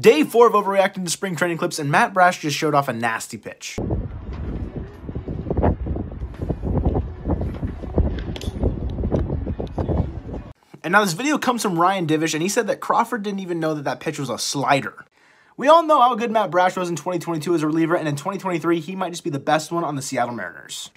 Day 4 of overreacting to spring training clips, and Matt Brash just showed off a nasty pitch. And now this video comes from Ryan Divish, and he said that Crawford didn't even know that that pitch was a slider. We all know how good Matt Brash was in 2022 as a reliever, and in 2023, he might just be the best one on the Seattle Mariners.